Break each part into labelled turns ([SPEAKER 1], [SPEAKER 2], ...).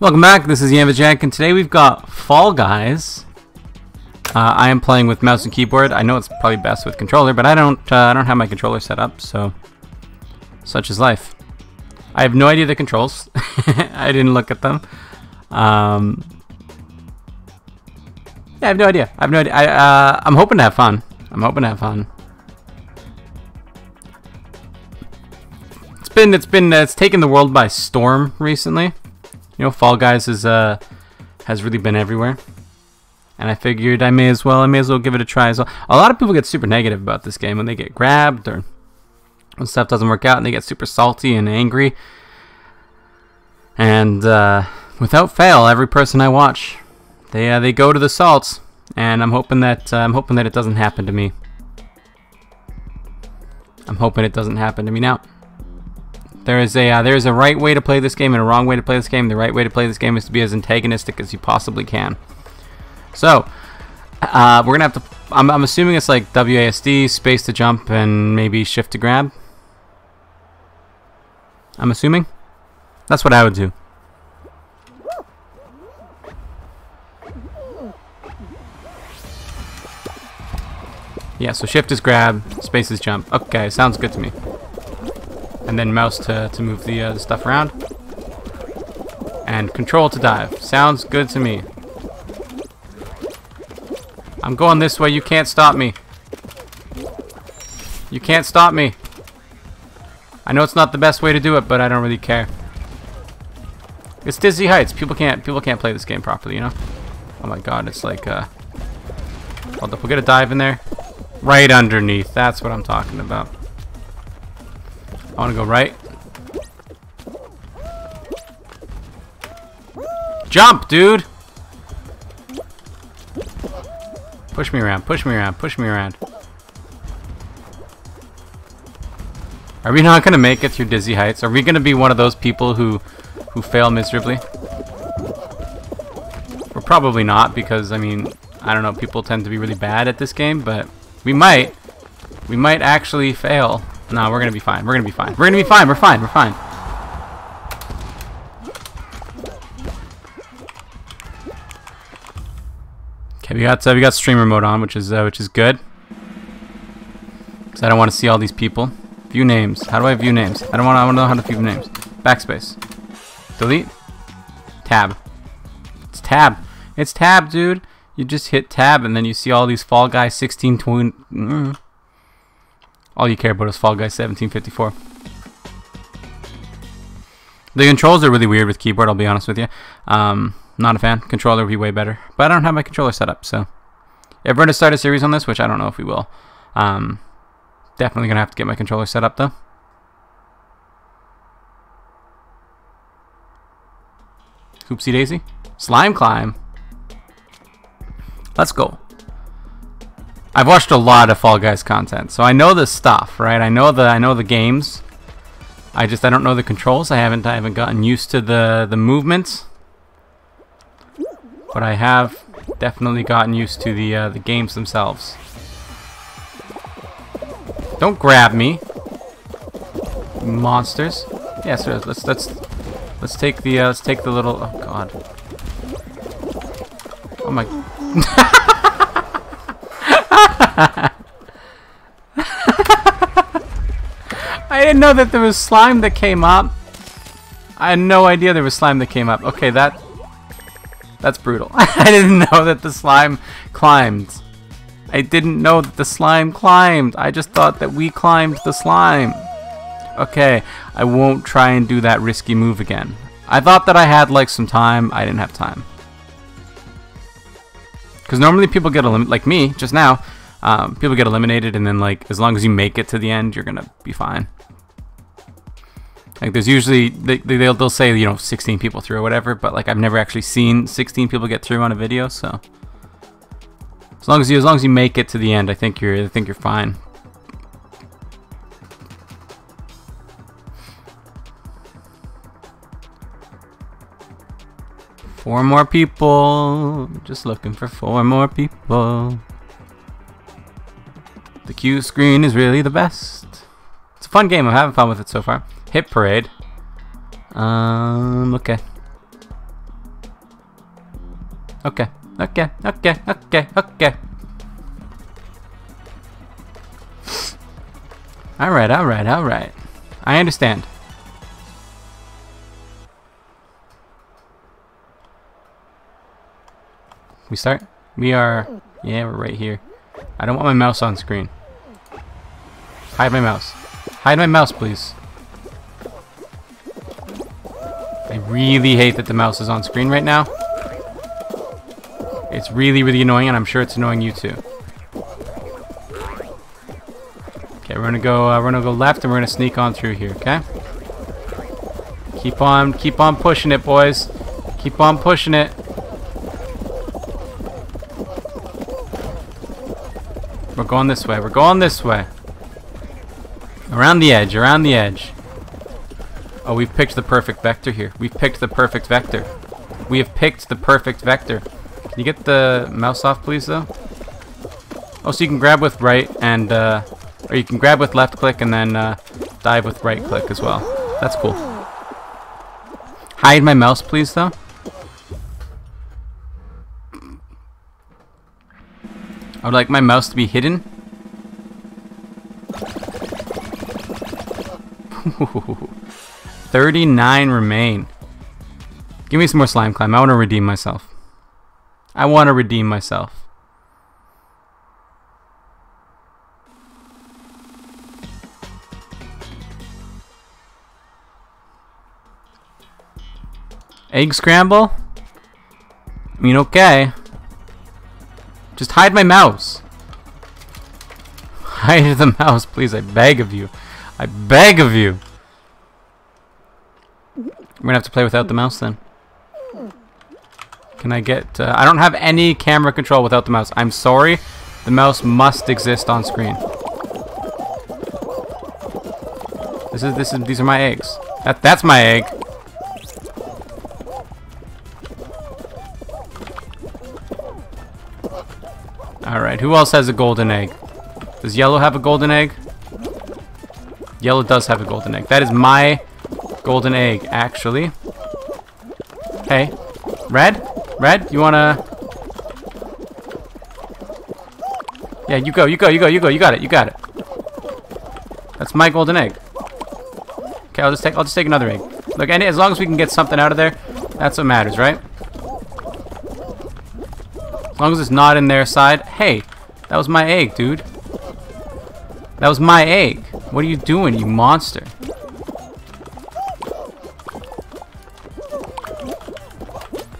[SPEAKER 1] Welcome back, this is Jack, and today we've got Fall Guys. Uh, I am playing with mouse and keyboard. I know it's probably best with controller, but I don't uh, I don't have my controller set up, so such is life. I have no idea the controls. I didn't look at them. Um, yeah, I have no idea. I have no idea. I, uh, I'm hoping to have fun. I'm hoping to have fun. It's been it's been it's taken the world by storm recently. You know, Fall Guys is uh has really been everywhere. And I figured I may as well I may as well give it a try as well. A lot of people get super negative about this game when they get grabbed or when stuff doesn't work out and they get super salty and angry. And uh, without fail, every person I watch, they uh, they go to the salts, and I'm hoping that uh, I'm hoping that it doesn't happen to me. I'm hoping it doesn't happen to me now. There is a uh, there is a right way to play this game and a wrong way to play this game. The right way to play this game is to be as antagonistic as you possibly can. So, uh, we're gonna have to. I'm, I'm assuming it's like WASD, space to jump, and maybe shift to grab. I'm assuming. That's what I would do. Yeah, so shift is grab, space is jump. Okay, sounds good to me and then mouse to, to move the, uh, the stuff around. And control to dive. Sounds good to me. I'm going this way. You can't stop me. You can't stop me. I know it's not the best way to do it, but I don't really care. It's Dizzy Heights. People can't people can't play this game properly, you know? Oh my god, it's like uh Hold up, we'll get a dive in there. Right underneath. That's what I'm talking about. I want to go right. Jump, dude! Push me around, push me around, push me around. Are we not to make it through Dizzy Heights? Are we to be one of those people who, who fail miserably? We're probably not because, I mean, I don't know, people tend to be really bad at this game, but we might. We might actually fail. No, we're gonna be fine. We're gonna be fine. We're gonna be fine. We're fine. We're fine. Okay, we got uh, we got streamer mode on, which is uh, which is good. Cause I don't want to see all these people. View names. How do I view names? I don't want. I want to know how to view names. Backspace. Delete. Tab. It's tab. It's tab, dude. You just hit tab and then you see all these Fall Guys 16 20. Mm. All you care about is Fall Guys 1754. The controls are really weird with keyboard, I'll be honest with you. Um, not a fan. Controller would be way better. But I don't have my controller set up, so... If we're going to start a series on this, which I don't know if we will, um, definitely going to have to get my controller set up, though. Hoopsie daisy. Slime climb. Let's go. I've watched a lot of Fall Guys content, so I know the stuff, right? I know the I know the games. I just I don't know the controls. I haven't I haven't gotten used to the the movements, but I have definitely gotten used to the uh, the games themselves. Don't grab me, monsters. Yeah, so let's let's let's take the uh, let's take the little. Oh God. Oh my. I didn't know that there was slime that came up. I had no idea there was slime that came up. Okay, that... That's brutal. I didn't know that the slime climbed. I didn't know that the slime climbed. I just thought that we climbed the slime. Okay, I won't try and do that risky move again. I thought that I had like some time. I didn't have time. Because normally people get a limit, like me, just now, um, people get eliminated, and then like as long as you make it to the end, you're gonna be fine. Like there's usually they, they'll they'll say you know 16 people through or whatever, but like I've never actually seen 16 people get through on a video, so as long as you as long as you make it to the end, I think you're I think you're fine. Four more people. Just looking for four more people. Q screen is really the best. It's a fun game. I'm having fun with it so far. Hit Parade. Um, okay. Okay. Okay. Okay. Okay. Okay. Alright, alright, alright. I understand. We start? We are... Yeah, we're right here. I don't want my mouse on screen. Hide my mouse. Hide my mouse, please. I really hate that the mouse is on screen right now. It's really, really annoying, and I'm sure it's annoying you too. Okay, we're gonna go. Uh, we're gonna go left, and we're gonna sneak on through here. Okay. Keep on, keep on pushing it, boys. Keep on pushing it. We're going this way. We're going this way. Around the edge. Around the edge. Oh, we've picked the perfect vector here. We've picked the perfect vector. We have picked the perfect vector. Can you get the mouse off, please, though? Oh, so you can grab with right and, uh, or you can grab with left click and then uh, dive with right click as well. That's cool. Hide my mouse, please, though. I would like my mouse to be hidden. 39 remain. Give me some more slime climb. I want to redeem myself. I want to redeem myself. Egg scramble? I mean, okay. Just hide my mouse. Hide the mouse, please. I beg of you. I beg of you. We're gonna have to play without the mouse then. Can I get... Uh, I don't have any camera control without the mouse. I'm sorry. The mouse must exist on screen. This is... This is... These are my eggs. That, that's my egg. Alright, who else has a golden egg? Does yellow have a golden egg? Yellow does have a golden egg. That is my golden egg, actually. Hey, red? Red, you wanna... Yeah, you go, you go, you go, you go, you got it, you got it. That's my golden egg. Okay, I'll just take, I'll just take another egg. Look, and as long as we can get something out of there, that's what matters, right? As long as it's not in their side. Hey, that was my egg, dude. That was my egg. What are you doing, you monster?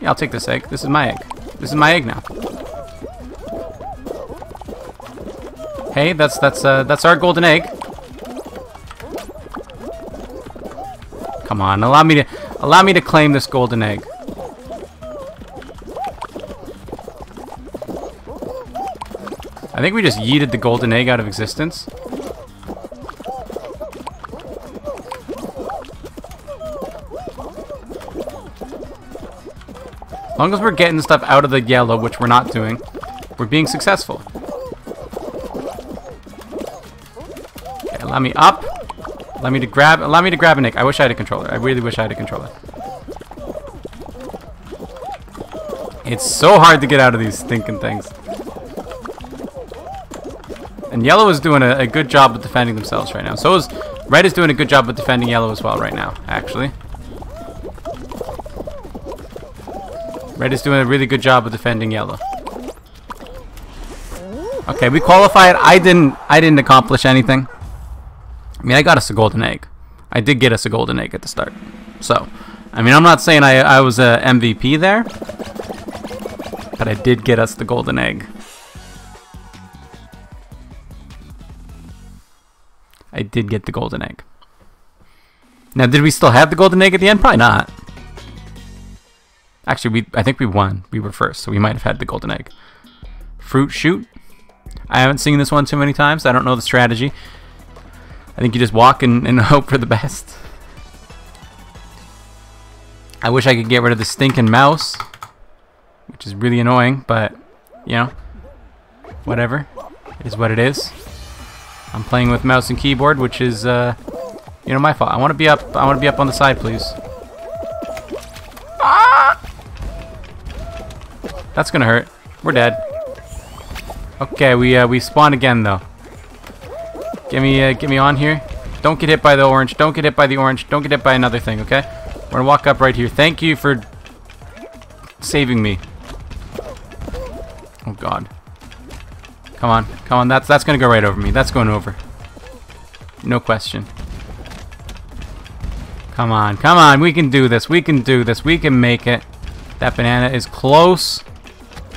[SPEAKER 1] Yeah, I'll take this egg. This is my egg. This is my egg now. Hey, that's that's uh that's our golden egg. Come on, allow me to allow me to claim this golden egg. I think we just yeeted the golden egg out of existence. Long as we're getting stuff out of the yellow, which we're not doing, we're being successful. Okay, allow me up. Allow me to grab allow me to grab a Nick. I wish I had a controller. I really wish I had a controller. It's so hard to get out of these stinking things. And yellow is doing a, a, good job of defending themselves right now. So is red is doing a good job of defending yellow as well right now, actually. Red is doing a really good job of defending yellow. Okay, we qualified. I didn't I didn't accomplish anything. I mean, I got us a golden egg. I did get us a golden egg at the start. So, I mean, I'm not saying I, I was a MVP there, but I did get us the golden egg. I did get the golden egg. Now, did we still have the golden egg at the end? Probably not. Actually, we I think we won. We were first, so we might have had the golden egg. Fruit Chute. I haven't seen this one too many times. I don't know the strategy. I think you just walk and, and hope for the best. I wish I could get rid of the stinking mouse, which is really annoying, but, you know, whatever. It is what it is. I'm playing with mouse and keyboard, which is, uh, you know, my fault. I want to be up. I want to be up on the side, please. That's gonna hurt. We're dead. Okay, we uh, we spawn again though. Get me uh, get me on here. Don't get hit by the orange. Don't get hit by the orange. Don't get hit by another thing. Okay. We're gonna walk up right here. Thank you for saving me. Oh God. Come on, come on. That's that's gonna go right over me. That's going over. No question. Come on, come on. We can do this. We can do this. We can make it. That banana is close.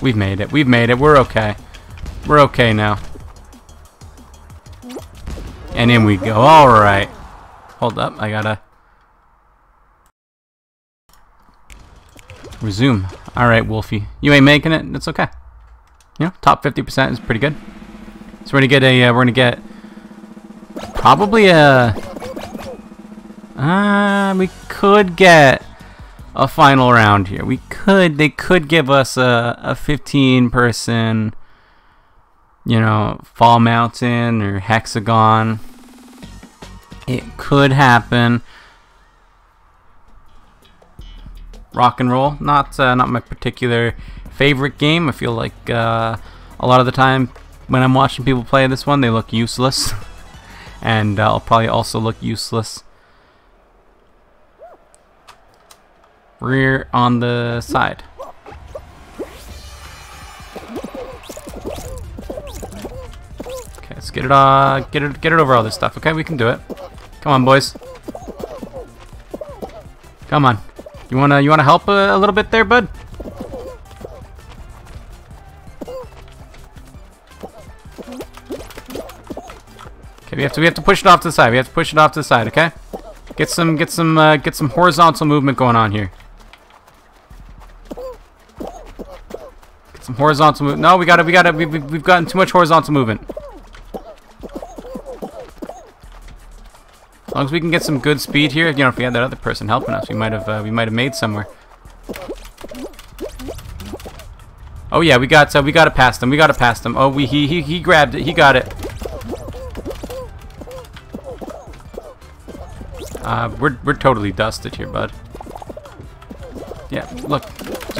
[SPEAKER 1] We've made it. We've made it. We're okay. We're okay now. And in we go. Alright. Hold up. I gotta... Resume. Alright, Wolfie. You ain't making it. It's okay. You know, top 50% is pretty good. So we're gonna get a... Uh, we're gonna get... Probably a... Uh, we could get a final round here. We could, they could give us a, a 15 person, you know, Fall Mountain or Hex-A-Gone. It could happen. Rock and roll, not uh, not my particular favorite game. I feel like uh, a lot of the time when I'm watching people play this one, they look useless, and uh, I'll probably also look useless rear on the side. Okay, let's get it uh get it get it over all this stuff, okay? We can do it. Come on, boys. Come on. You wanna you wanna help a, a little bit there, bud? Okay, we have to we have to push it off to the side. We have to push it off to the side, okay? Get some get some uh, get some horizontal movement going on here. Horizontal move. No, we got it. We got it. We, we, we've gotten too much horizontal movement. As long as we can get some good speed here, you know, if we had that other person helping us, we might have uh, we might have made somewhere. Oh yeah, we got uh, we got it past him. We got it past him. Oh, we he he he grabbed it. He got it. Uh, we're we're totally dusted here, bud. Yeah, look,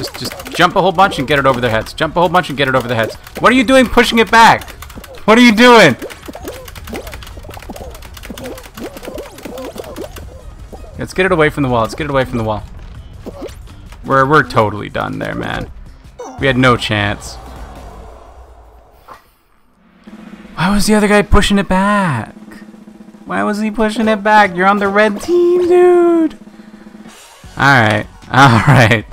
[SPEAKER 1] just just jump a whole bunch and get it over their heads. Jump a whole bunch and get it over their heads. What are you doing pushing it back? What are you doing? Let's get it away from the wall. Let's get it away from the wall. We're we're totally done there, man. We had no chance. Why was the other guy pushing it back? Why was he pushing it back? You're on the red team, dude. Alright. Alright.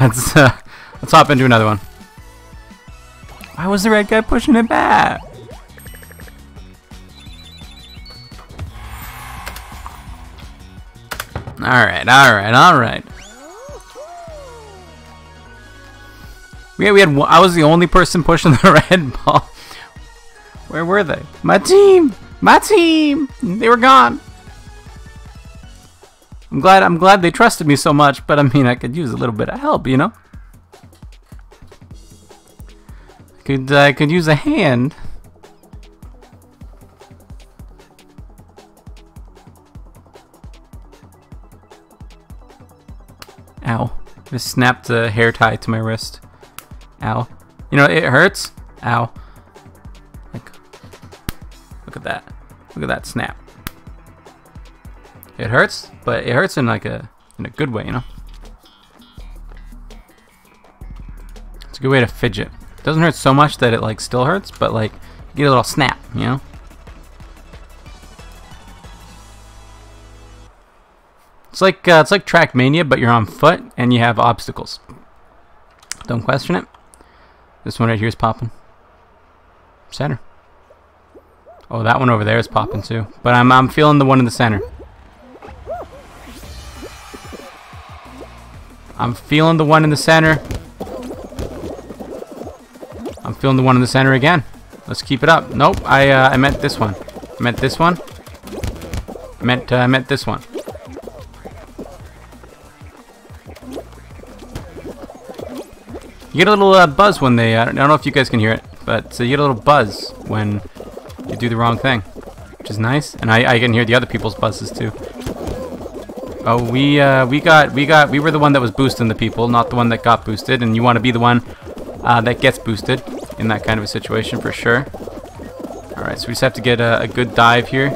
[SPEAKER 1] Let's, uh, let's hop into another one. Why was the red guy pushing it back? Alright, alright, alright. We, we had I was the only person pushing the red ball. Where were they? My team! My team! They were gone. I'm glad I'm glad they trusted me so much, but I mean I could use a little bit of help, you know? Could I uh, could use a hand. Ow. Just snapped a hair tie to my wrist. Ow. You know, it hurts. Ow. Like, look at that. Look at that snap. It hurts, but it hurts in like a in a good way, you know. It's a good way to fidget. It doesn't hurt so much that it like still hurts, but like you get a little snap, you know. It's like uh, it's like Trackmania, but you're on foot and you have obstacles. Don't question it. This one right here is popping. Center. Oh, that one over there is popping too. But I'm I'm feeling the one in the center. I'm feeling the one in the center. I'm feeling the one in the center again. Let's keep it up. Nope, I uh, I meant this one. I meant this one. I meant uh, I meant this one. You get a little uh, buzz when they. Uh, I don't know if you guys can hear it, but so you get a little buzz when you do the wrong thing, which is nice. And I, I can hear the other people's buzzes too. Oh, we uh, we got we got we were the one that was boosting the people, not the one that got boosted. And you want to be the one uh, that gets boosted in that kind of a situation for sure. All right, so we just have to get a, a good dive here.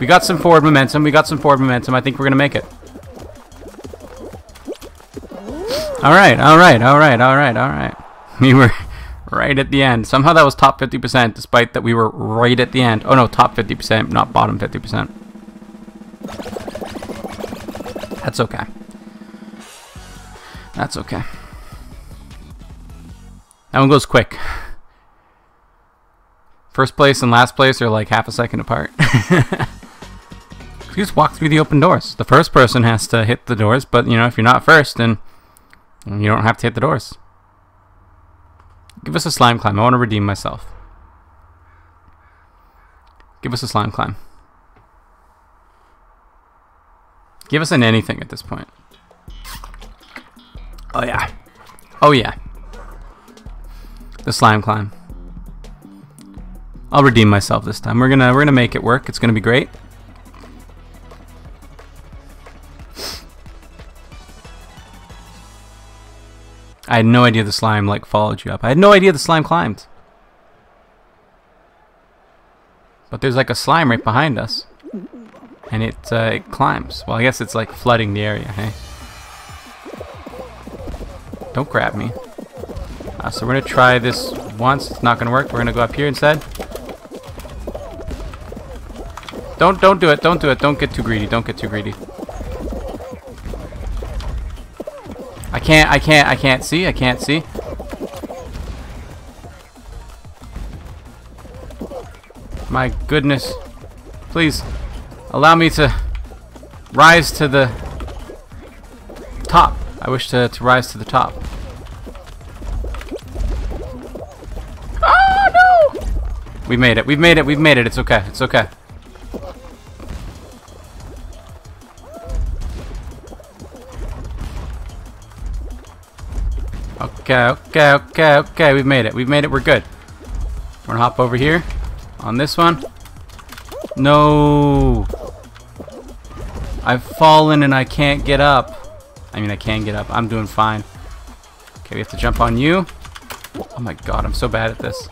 [SPEAKER 1] We got some forward momentum. We got some forward momentum. I think we're gonna make it. All right, all right, all right, all right, all right. We were right at the end. Somehow that was top 50%, despite that we were right at the end. Oh no, top 50%, not bottom 50%. That's okay. That's okay. That one goes quick. First place and last place are like half a second apart. you just walk through the open doors. The first person has to hit the doors, but you know, if you're not first, then you don't have to hit the doors. Give us a slime climb. I want to redeem myself. Give us a slime climb. Give us an anything at this point. Oh yeah. Oh yeah. The slime climb. I'll redeem myself this time. We're gonna we're gonna make it work. It's gonna be great. I had no idea the slime like followed you up. I had no idea the slime climbed. But there's like a slime right behind us. And it, uh, it climbs. Well, I guess it's like flooding the area, hey? Don't grab me. Uh, so we're gonna try this once. It's not gonna work. We're gonna go up here instead. Don't don't do it. Don't do it. Don't get too greedy. Don't get too greedy. I can't, I can't, I can't see, I can't see. My goodness. Please, allow me to rise to the top. I wish to, to rise to the top. Oh, no! We made it, we've made it, we've made it, it's okay, it's okay. Okay, okay, okay. We've made it. We've made it. We're good. We're gonna hop over here on this one. No. I've fallen and I can't get up. I mean, I can get up. I'm doing fine. Okay, we have to jump on you. Oh my god, I'm so bad at this.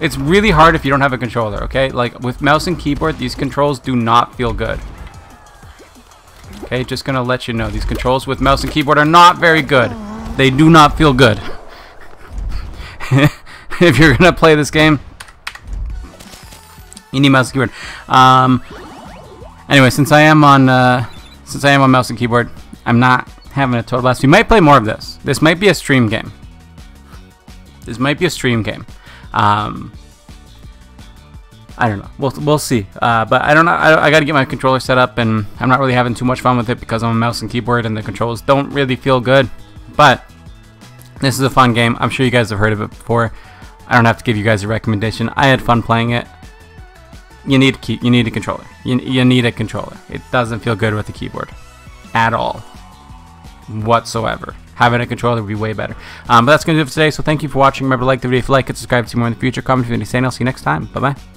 [SPEAKER 1] It's really hard if you don't have a controller, okay? Like, with mouse and keyboard, these controls do not feel good. Okay, just gonna let you know, these controls with mouse and keyboard are not very good. They do not feel good. if you're gonna play this game, you need mouse and keyboard. Um, anyway, since I am on uh, since I am on mouse and keyboard, I'm not having a total blast. We might play more of this. This might be a stream game. This might be a stream game. Um, I don't know. We'll we'll see. Uh, but I don't know. I, I got to get my controller set up, and I'm not really having too much fun with it because I'm a mouse and keyboard, and the controls don't really feel good. But this is a fun game. I'm sure you guys have heard of it before. I don't have to give you guys a recommendation. I had fun playing it. You need key, you need a controller. You, you need a controller. It doesn't feel good with a keyboard at all whatsoever. Having a controller would be way better. Um, but that's going to do it for today. So thank you for watching. Remember to like the video if you like it, subscribe to see more in the future. Comment if you have any say, and I'll see you next time. Bye-bye.